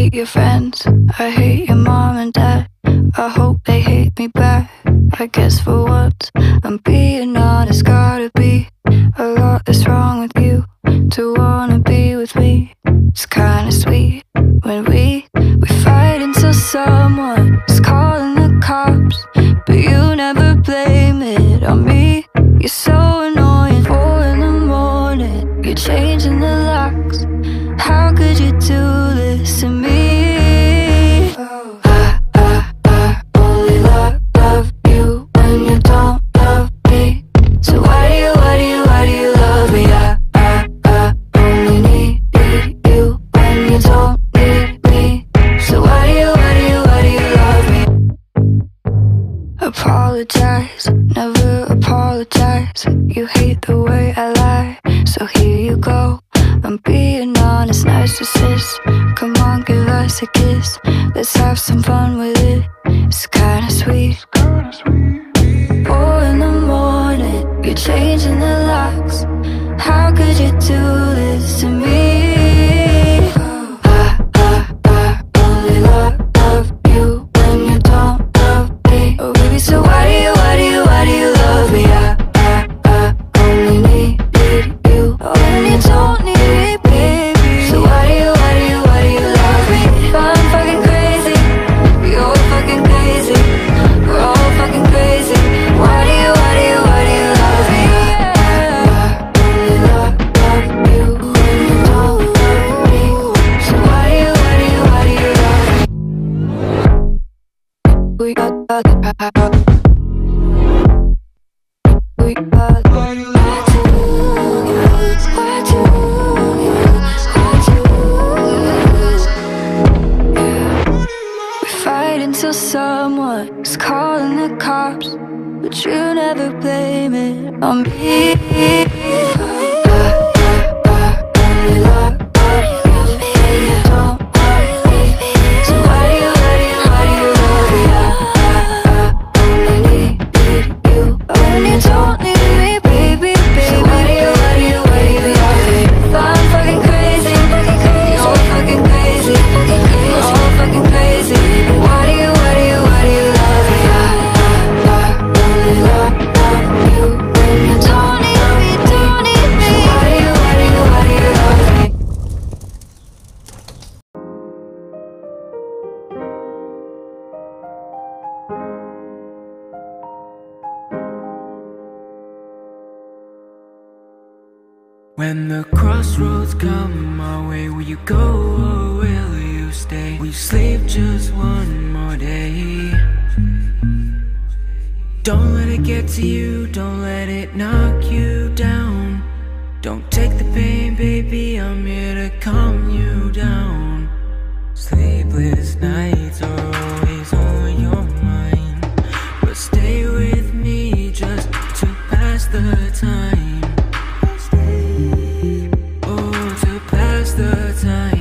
hate your friends. I hate your mom and dad. I hope they hate me back. I guess for once I'm being honest. Gotta be a lot that's wrong with you to wanna be with me. It's kinda sweet when we we fight until someone is calling the cops, but you never blame it on me. You're so annoying. Four in the morning, you're changing the locks. How could you do Apologize, never apologize. You hate the way I lie, so here you go. I'm being honest, narcissist. Come on, give us a kiss. Let's have some fun with it. Until someone's calling the cops, but you never blame it on me. When the crossroads come my way, will you go or will you stay? Will you sleep just one more day? Don't let it get to you, don't let it knock you down. Don't take the pain, baby, I'm here to calm 在.